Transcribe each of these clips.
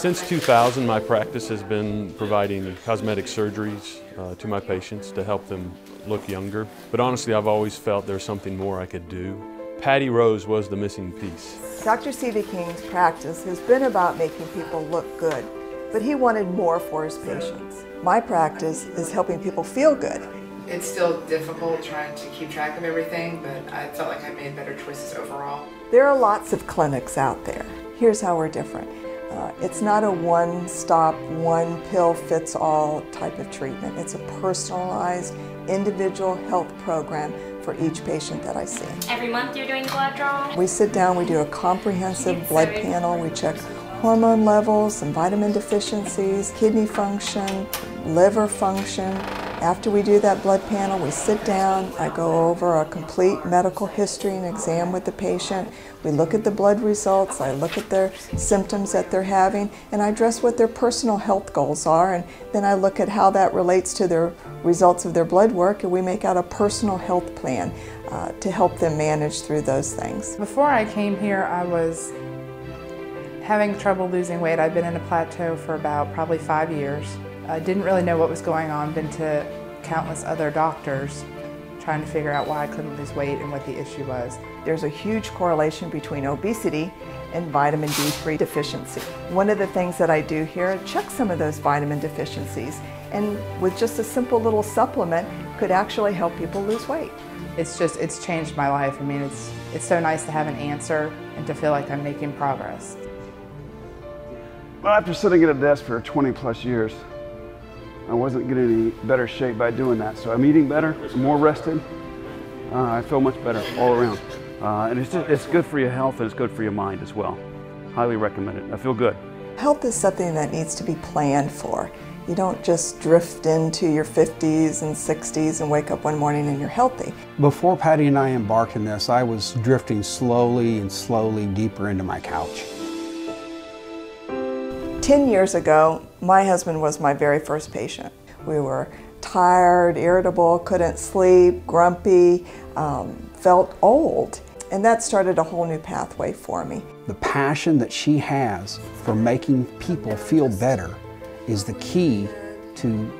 Since 2000, my practice has been providing cosmetic surgeries uh, to my patients to help them look younger. But honestly, I've always felt there's something more I could do. Pattie Rose was the missing piece. Dr. Sieveking's practice has been about making people look good, but he wanted more for his patients. My practice is helping people feel good. It's still difficult trying to keep track of everything, but I felt like I made better choices overall. There are lots of clinics out there. Here's how we're different. Uh, it's not a one stop, one pill fits all type of treatment. It's a personalized, individual health program for each patient that I see. Every month you're doing blood draw? We sit down, we do a comprehensive blood panel, we check hormone levels and vitamin deficiencies, kidney function, liver function, after we do that blood panel, we sit down, I go over a complete medical history and exam with the patient. We look at the blood results, I look at their symptoms that they're having, and I address what their personal health goals are, and then I look at how that relates to their results of their blood work, and we make out a personal health plan uh, to help them manage through those things. Before I came here, I was having trouble losing weight. I've been in a plateau for about probably five years. I didn't really know what was going on, been to countless other doctors trying to figure out why I couldn't lose weight and what the issue was. There's a huge correlation between obesity and vitamin D3 deficiency. One of the things that I do here, check some of those vitamin deficiencies and with just a simple little supplement could actually help people lose weight. It's just, it's changed my life. I mean, it's, it's so nice to have an answer and to feel like I'm making progress. Well, after sitting at a desk for 20 plus years, I wasn't getting any better shape by doing that. So I'm eating better, I'm more rested. Uh, I feel much better all around. Uh, and it's, just, it's good for your health and it's good for your mind as well. Highly recommend it. I feel good. Health is something that needs to be planned for. You don't just drift into your 50s and 60s and wake up one morning and you're healthy. Before Pattie and I embarked on this, I was drifting slowly and slowly deeper into my couch. 10 years ago, my husband was my very first patient. We were tired, irritable, couldn't sleep, grumpy, um, felt old. And that started a whole new pathway for me. The passion that she has for making people feel better is the key to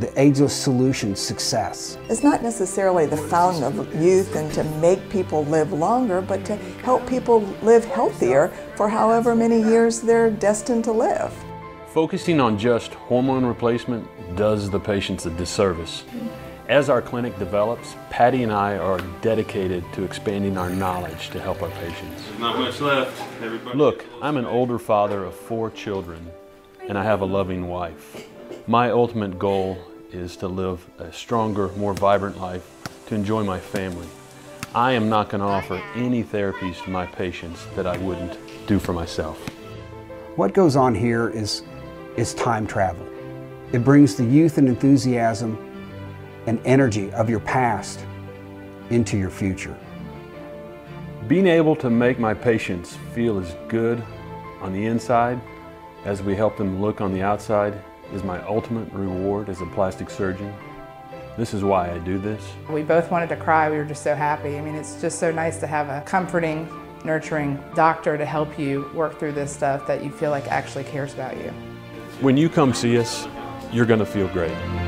the Ageless Solution success. It's not necessarily the fountain of youth and to make people live longer, but to help people live healthier for however many years they're destined to live. Focusing on just hormone replacement does the patients a disservice. As our clinic develops, Pattie and I are dedicated to expanding our knowledge to help our patients. Not much left, everybody. Look, I'm an older father of four children, and I have a loving wife. My ultimate goal is to live a stronger, more vibrant life, to enjoy my family. I am not going to offer any therapies to my patients that I wouldn't do for myself. What goes on here is, is time travel. It brings the youth and enthusiasm and energy of your past into your future. Being able to make my patients feel as good on the inside as we help them look on the outside is my ultimate reward as a plastic surgeon. This is why I do this. We both wanted to cry. We were just so happy. I mean, it's just so nice to have a comforting, nurturing doctor to help you work through this stuff that you feel like actually cares about you. When you come see us, you're going to feel great.